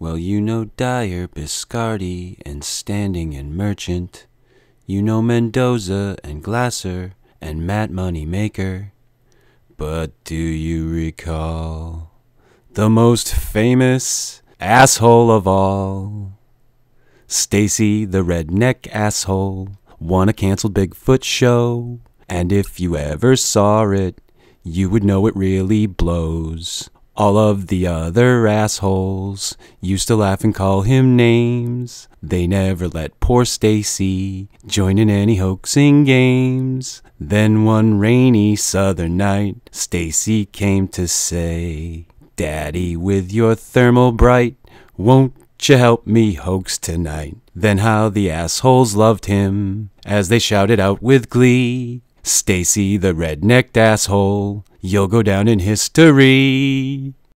Well, you know Dyer, Biscardi, and Standing and Merchant. You know Mendoza and Glasser and Matt Moneymaker. But do you recall the most famous asshole of all? Stacy the redneck asshole won a canceled Bigfoot show. And if you ever saw it, you would know it really blows. All of the other assholes used to laugh and call him names. They never let poor Stacy join in any hoaxing games. Then one rainy southern night, Stacy came to say, Daddy, with your thermal bright, won't you help me hoax tonight? Then how the assholes loved him as they shouted out with glee. Stacy the red-necked asshole, you'll go down in history.